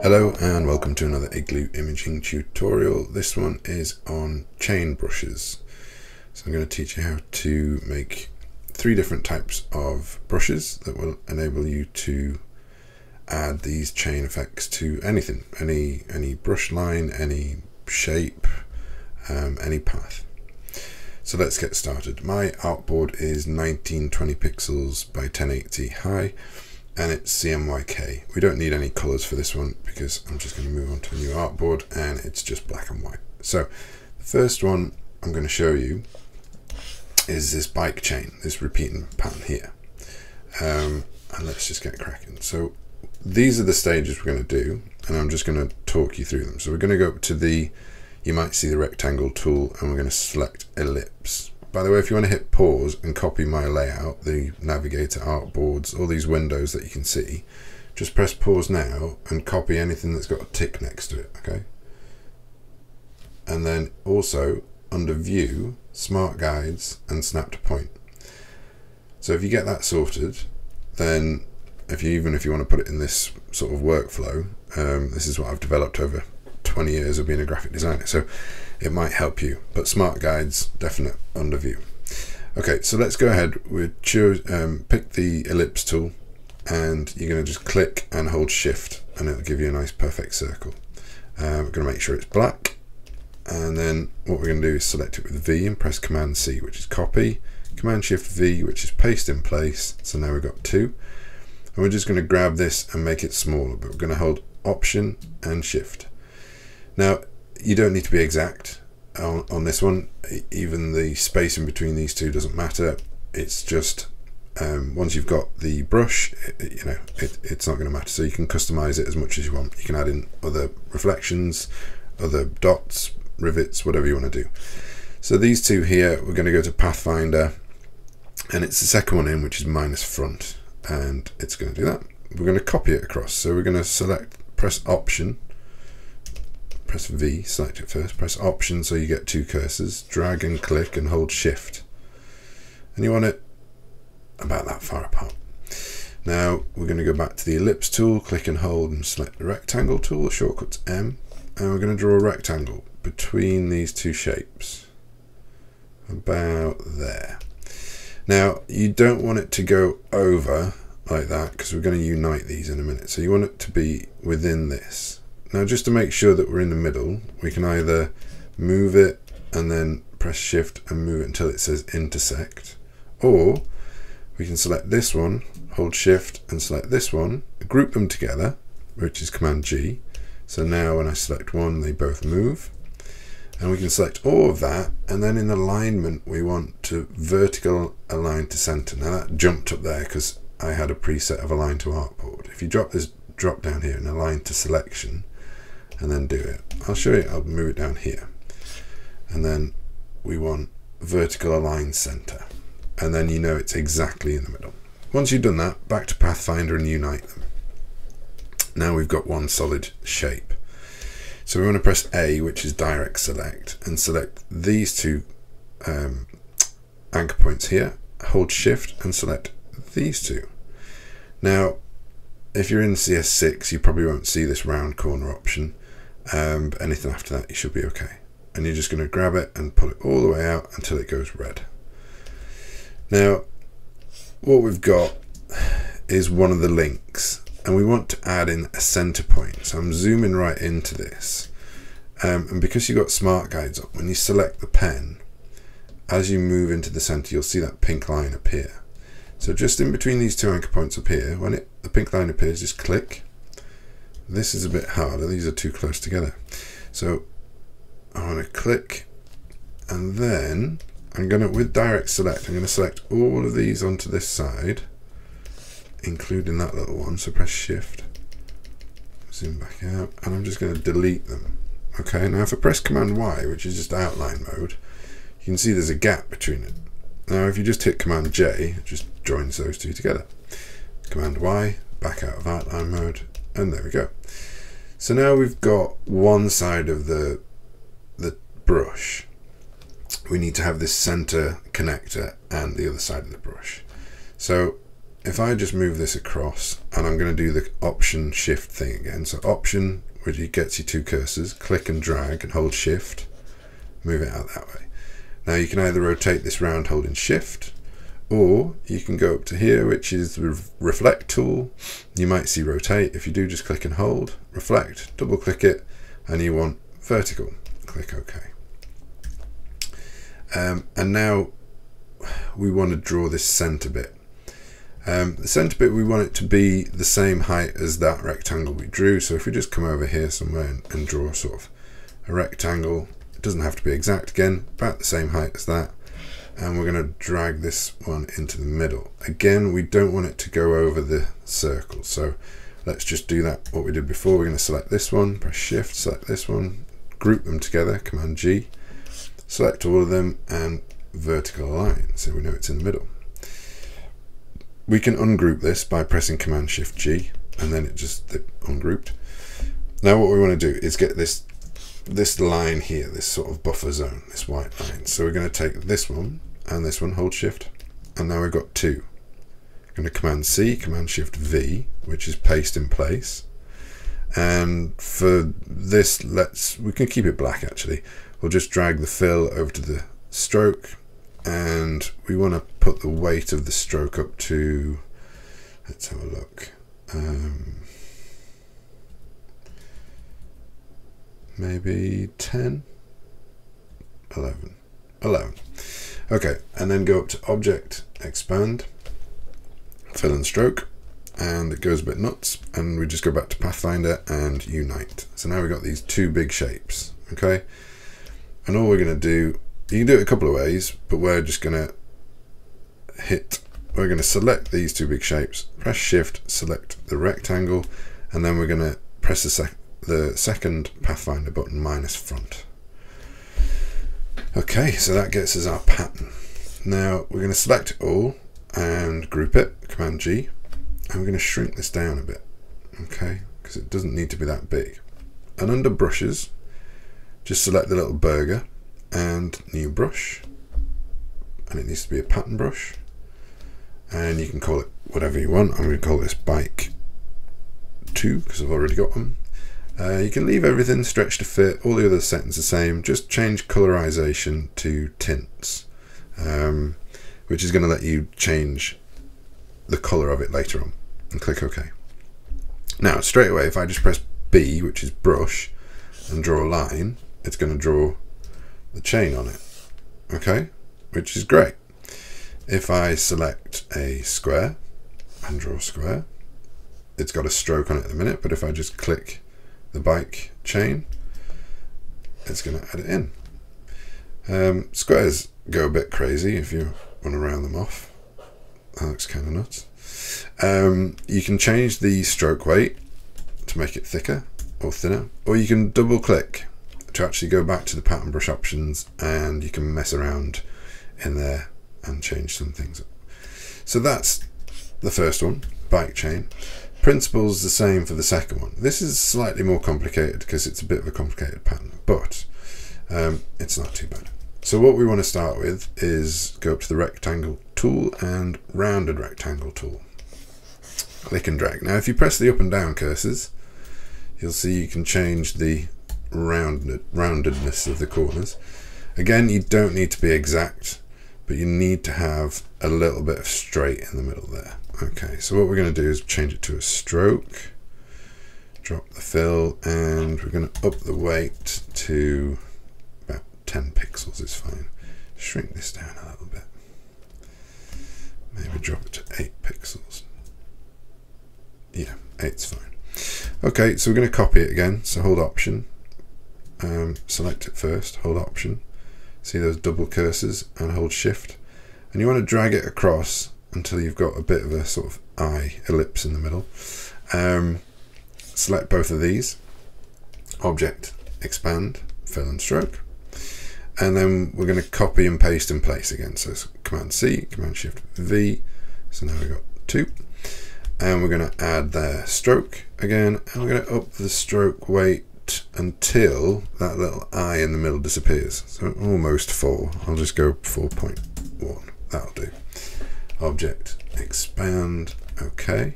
Hello and welcome to another Igloo imaging tutorial. This one is on chain brushes. So I'm going to teach you how to make three different types of brushes that will enable you to add these chain effects to anything, any any brush line, any shape, um, any path. So let's get started. My artboard is 1920 pixels by 1080 high and it's CMYK. We don't need any colors for this one because I'm just going to move on to a new artboard and it's just black and white. So the first one I'm going to show you is this bike chain, this repeating pattern here. Um, and let's just get cracking. So these are the stages we're going to do and I'm just going to talk you through them. So we're going to go up to the, you might see the rectangle tool and we're going to select ellipse. By the way, if you want to hit pause and copy my layout, the navigator artboards, all these windows that you can see, just press pause now and copy anything that's got a tick next to it, okay? And then also under view, smart guides and snap to point. So if you get that sorted, then if you even if you want to put it in this sort of workflow, um, this is what I've developed over 20 years of being a graphic designer. So it might help you, but smart guides, definite under view. Okay, so let's go ahead. We choose, um, pick the ellipse tool and you're going to just click and hold shift and it'll give you a nice perfect circle. Uh, we're going to make sure it's black and then what we're going to do is select it with V and press Command C, which is copy, Command Shift V, which is paste in place. So now we've got two. And we're just going to grab this and make it smaller, but we're going to hold Option and Shift. Now, you don't need to be exact on, on this one. Even the space in between these two doesn't matter. It's just um, once you've got the brush, it, you know, it, it's not going to matter. So you can customize it as much as you want. You can add in other reflections, other dots, rivets, whatever you want to do. So these two here, we're going to go to Pathfinder, and it's the second one in, which is minus front, and it's going to do that. We're going to copy it across. So we're going to select, press Option, press V, select it first, press Option so you get two cursors, drag and click and hold Shift. And you want it about that far apart. Now we're going to go back to the ellipse tool, click and hold and select the rectangle tool, the shortcut's M, and we're going to draw a rectangle between these two shapes about there now you don't want it to go over like that because we're going to unite these in a minute so you want it to be within this now just to make sure that we're in the middle we can either move it and then press shift and move it until it says intersect or we can select this one hold shift and select this one group them together which is command G. So now when I select one they both move. And we can select all of that and then in alignment we want to vertical align to center. Now that jumped up there because I had a preset of align to artboard. If you drop this drop down here and align to selection and then do it. I'll show you I'll move it down here. And then we want vertical align center. And then you know it's exactly in the middle. Once you've done that back to Pathfinder and unite them. Now we've got one solid shape. So we want to press A, which is direct select, and select these two um, anchor points here. Hold shift and select these two. Now, if you're in CS6, you probably won't see this round corner option, um, but anything after that, you should be okay. And you're just going to grab it and pull it all the way out until it goes red. Now, what we've got is one of the links and we want to add in a center point. So I'm zooming right into this. Um, and because you've got smart guides on, when you select the pen, as you move into the center, you'll see that pink line appear. So just in between these two anchor points up here, when it, the pink line appears, just click. This is a bit harder. These are too close together. So I want to click and then I'm going to, with direct select, I'm going to select all of these onto this side including that little one. So press shift, zoom back out, and I'm just going to delete them. Okay, now if I press Command Y, which is just outline mode, you can see there's a gap between it. Now if you just hit Command J, it just joins those two together. Command Y, back out of outline mode, and there we go. So now we've got one side of the the brush. we need to have this center connector and the other side of the brush. So if I just move this across and I'm going to do the option shift thing again. So option, which gets you two cursors, click and drag and hold shift, move it out that way. Now you can either rotate this round holding shift or you can go up to here which is the reflect tool. You might see rotate. If you do just click and hold reflect double click it and you want vertical. Click OK. Um, and now we want to draw this center bit. Um, the center bit we want it to be the same height as that rectangle we drew. So if we just come over here somewhere and, and draw sort of a rectangle it doesn't have to be exact again about the same height as that and we're going to drag this one into the middle. Again, we don't want it to go over the circle, so let's just do that what we did before. We're going to select this one, press shift, select this one, group them together, command G, select all of them and vertical align so we know it's in the middle. We can ungroup this by pressing command shift G and then it just ungrouped. Now what we want to do is get this this line here, this sort of buffer zone, this white line. So we're going to take this one and this one, hold shift, and now we've got two. I'm going to command C, command shift V, which is paste in place. And for this, let's, we can keep it black actually. We'll just drag the fill over to the stroke and we want to put the weight of the stroke up to, let's have a look. Um, maybe 10, 11, 11. Okay, and then go up to Object, Expand, Fill and Stroke, and it goes a bit nuts, and we just go back to Pathfinder and Unite. So now we've got these two big shapes, okay? And all we're going to do, you can do it a couple of ways, but we're just going to hit, we're going to select these two big shapes, press Shift, select the rectangle, and then we're going to press the, sec the second Pathfinder button minus front. Okay, so that gets us our pattern. Now we're going to select all and group it, Command G, and we're going to shrink this down a bit, okay, because it doesn't need to be that big. And under brushes, just select the little burger and new brush, and it needs to be a pattern brush, and you can call it whatever you want. I'm going to call this bike 2 because I've already got them. Uh, you can leave everything stretched to fit, all the other settings the same, just change colorization to tints, um, which is going to let you change the color of it later on, and click OK. Now, straight away, if I just press B, which is brush, and draw a line, it's going to draw the chain on it, okay, which is great. If I select a square and draw a square, it's got a stroke on it at the minute, but if I just click the bike chain, it's going to add it in. Um, squares go a bit crazy if you want to round them off. That looks kind of nuts. Um, you can change the stroke weight to make it thicker or thinner, or you can double click to actually go back to the pattern brush options and you can mess around in there and change some things. So that's the first one, bike chain. Principle's the same for the second one. This is slightly more complicated because it's a bit of a complicated pattern, but um, it's not too bad. So what we want to start with is go up to the rectangle tool and rounded rectangle tool. Click and drag. Now if you press the up and down cursors, you'll see you can change the rounded, roundedness of the corners. Again, you don't need to be exact, but you need to have a little bit of straight in the middle there. Okay, so what we're going to do is change it to a stroke, drop the fill, and we're going to up the weight to about 10 pixels is fine. Shrink this down a little bit. Maybe drop it to 8 pixels. Yeah, 8's fine. Okay, so we're going to copy it again. So hold Option, um, select it first, hold Option. See those double cursors and hold Shift. And you want to drag it across until you've got a bit of a sort of eye ellipse in the middle. Um, select both of these, object, expand, fill and stroke. And then we're going to copy and paste in place again. So Command C, Command Shift V. So now we've got two. And we're going to add the stroke again. And we're going to up the stroke weight until that little eye in the middle disappears. So almost 4. I'll just go 4.1. That'll do. Object, expand, OK.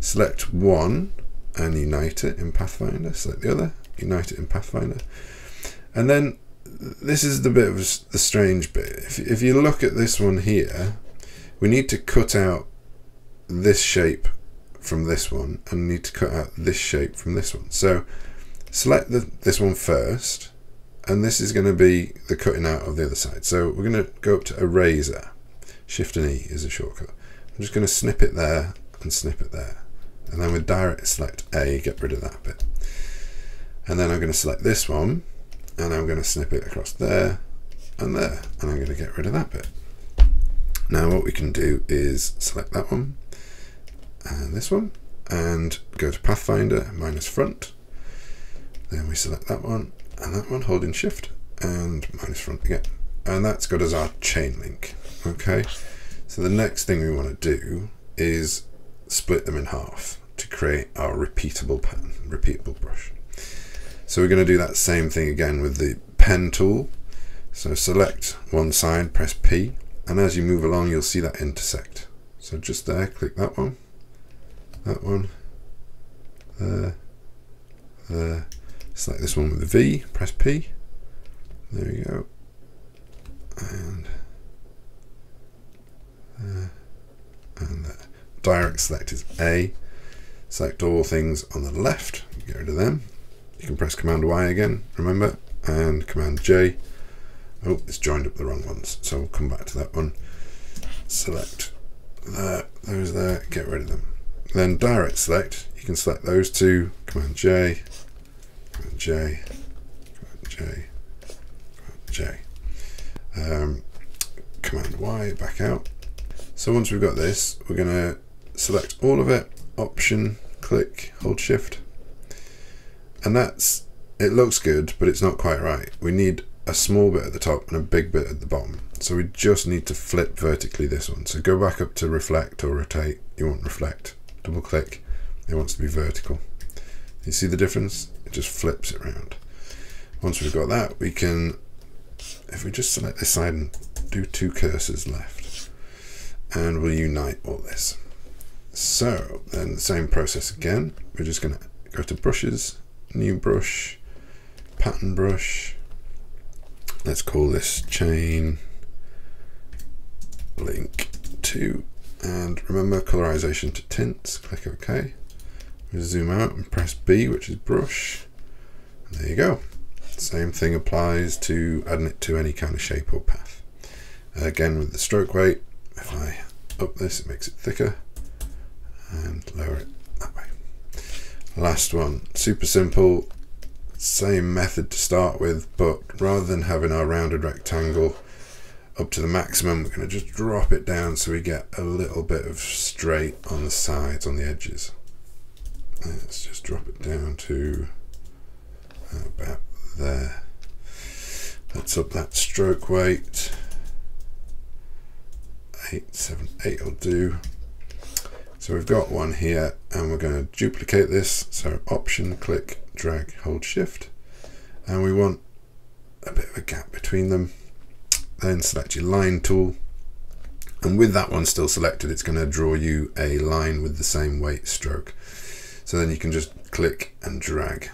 Select one and unite it in Pathfinder. Select the other, unite it in Pathfinder. And then this is the bit of the strange bit. If, if you look at this one here, we need to cut out this shape from this one and need to cut out this shape from this one. So select the, this one first and this is going to be the cutting out of the other side. So we're going to go up to eraser. Shift and E is a shortcut. I'm just going to snip it there and snip it there. And then with direct select A, get rid of that bit. And then I'm going to select this one and I'm going to snip it across there and there. And I'm going to get rid of that bit. Now what we can do is select that one and this one and go to Pathfinder minus front. Then we select that one and that one holding shift and minus front again. And that's got as our chain link. Okay. So the next thing we want to do is split them in half to create our repeatable pattern, repeatable brush. So we're going to do that same thing again with the pen tool. So select one side, press P, and as you move along you'll see that intersect. So just there, click that one, that one, there, there. Select this one with the V, press P. There we go. And there, and there. Direct select is A. Select all things on the left, get rid of them. You can press Command Y again, remember, and Command J. Oh, it's joined up the wrong ones, so we'll come back to that one. Select that, those there, get rid of them. Then direct select, you can select those two, Command J, J, J, J. Um, Command Y, back out. So once we've got this, we're going to select all of it, Option, click, hold Shift. And that's, it looks good, but it's not quite right. We need a small bit at the top and a big bit at the bottom. So we just need to flip vertically this one. So go back up to reflect or rotate. You want reflect double click, it wants to be vertical. You see the difference? It just flips it around. Once we've got that, we can, if we just select this side and do two cursors left, and we'll unite all this. So then the same process again. We're just going to go to brushes, new brush, pattern brush. Let's call this chain link 2 and remember colorization to tints click OK zoom out and press B which is brush. And there you go. Same thing applies to adding it to any kind of shape or path. Again with the stroke weight if I up this it makes it thicker. And lower it that way. Last one. Super simple. Same method to start with but rather than having our rounded rectangle up to the maximum we're going to just drop it down so we get a little bit of straight on the sides on the edges let's just drop it down to uh, about there. Let's up that stroke weight. 878 will do. So we've got one here and we're going to duplicate this. So option click drag hold shift. And we want a bit of a gap between them. Then select your line tool. And with that one still selected it's going to draw you a line with the same weight stroke so then you can just click and drag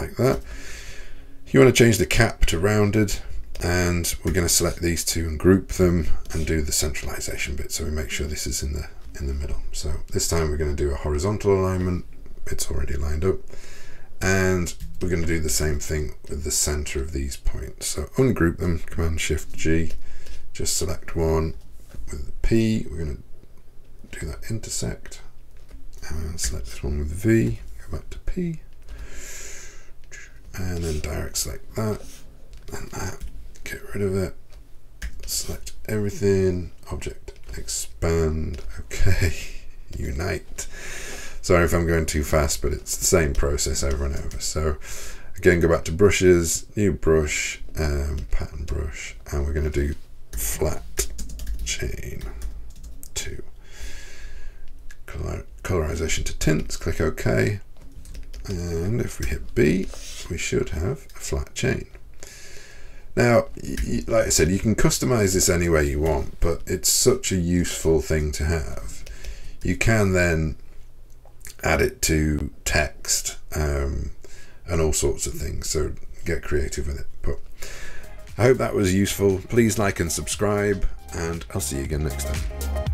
like that. You want to change the cap to rounded and we're going to select these two and group them and do the centralization bit. So we make sure this is in the in the middle. So this time we're going to do a horizontal alignment. It's already lined up. And we're going to do the same thing with the center of these points. So ungroup them command shift G just select one with the P. We're going to do that intersect and select this one with V go back to P and then direct select that and that get rid of it select everything object expand okay unite Sorry if I'm going too fast, but it's the same process over and over. So again, go back to brushes, new brush, um, pattern brush, and we're going to do flat chain 2. Color, colorization to tints, click OK. and if we hit B we should have a flat chain. Now, like I said, you can customize this any way you want, but it's such a useful thing to have. You can then add it to text um, and all sorts of things, so get creative with it. But I hope that was useful. Please like and subscribe, and I'll see you again next time.